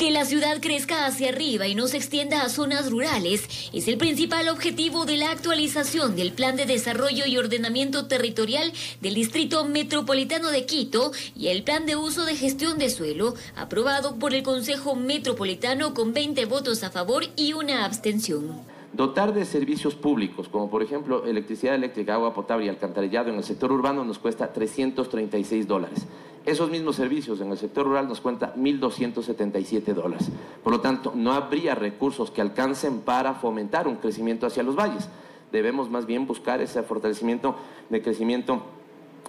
Que la ciudad crezca hacia arriba y no se extienda a zonas rurales es el principal objetivo de la actualización del Plan de Desarrollo y Ordenamiento Territorial del Distrito Metropolitano de Quito y el Plan de Uso de Gestión de Suelo, aprobado por el Consejo Metropolitano con 20 votos a favor y una abstención. Dotar de servicios públicos, como por ejemplo electricidad eléctrica, agua potable y alcantarillado en el sector urbano nos cuesta 336 dólares. Esos mismos servicios en el sector rural nos cuenta 1.277 dólares. Por lo tanto, no habría recursos que alcancen para fomentar un crecimiento hacia los valles. Debemos más bien buscar ese fortalecimiento de crecimiento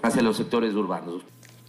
hacia los sectores urbanos.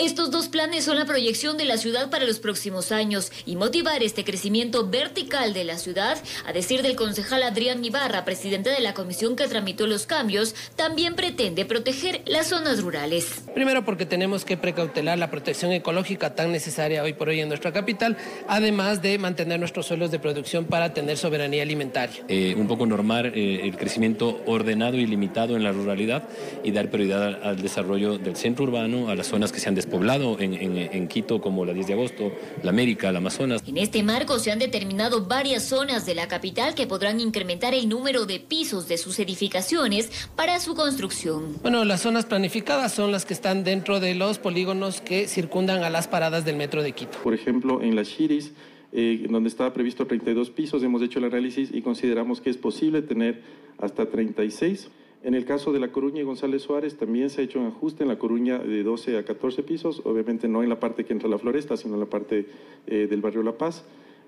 Estos dos planes son la proyección de la ciudad para los próximos años y motivar este crecimiento vertical de la ciudad, a decir del concejal Adrián Ibarra, presidente de la comisión que tramitó los cambios, también pretende proteger las zonas rurales. Primero porque tenemos que precautelar la protección ecológica tan necesaria hoy por hoy en nuestra capital, además de mantener nuestros suelos de producción para tener soberanía alimentaria. Eh, un poco normar eh, el crecimiento ordenado y limitado en la ruralidad y dar prioridad al, al desarrollo del centro urbano, a las zonas que se han despoblado en, en, en, Quito, como la 10 de agosto, la América, la Amazonas. En este marco se han determinado varias zonas de la capital que podrán incrementar el número de pisos de sus edificaciones para su construcción. Bueno, las zonas planificadas son las que están dentro de los polígonos que circundan a las paradas del metro de Quito. Por ejemplo, en las Chiris, eh, donde estaba previsto 32 pisos, hemos hecho el análisis y consideramos que es posible tener hasta 36 en el caso de La Coruña y González Suárez también se ha hecho un ajuste en La Coruña de 12 a 14 pisos, obviamente no en la parte que entra la floresta, sino en la parte eh, del barrio La Paz.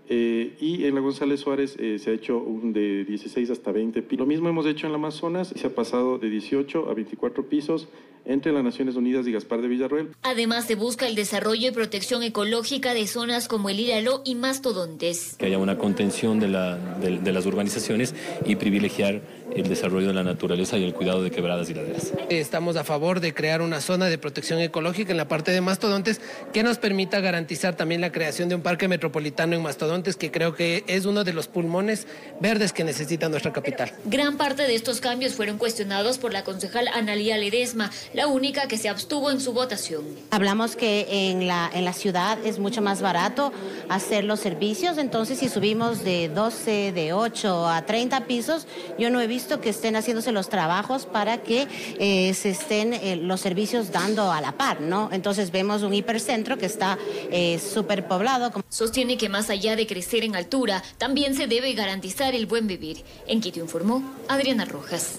Eh, y en la González Suárez eh, se ha hecho un de 16 hasta 20 pisos. Lo mismo hemos hecho en la Amazonas, se ha pasado de 18 a 24 pisos entre las Naciones Unidas y Gaspar de Villarroel. Además, se busca el desarrollo y protección ecológica de zonas como el Íralo y Mastodontes. Que haya una contención de, la, de, de las urbanizaciones y privilegiar el desarrollo de la naturaleza y el cuidado de quebradas y laderas. Estamos a favor de crear una zona de protección ecológica en la parte de Mastodontes que nos permita garantizar también la creación de un parque metropolitano en Mastodontes que creo que es uno de los pulmones verdes que necesita nuestra capital. Gran parte de estos cambios fueron cuestionados por la concejal Analía Ledesma, la única que se abstuvo en su votación. Hablamos que en la, en la ciudad es mucho más barato hacer los servicios, entonces si subimos de 12, de 8 a 30 pisos, yo no he visto que estén haciéndose los trabajos para que eh, se estén eh, los servicios dando a la par, ¿no? Entonces vemos un hipercentro que está eh, súper poblado. Sostiene que más allá de crecer en altura, también se debe garantizar el buen vivir. En Quito informó Adriana Rojas.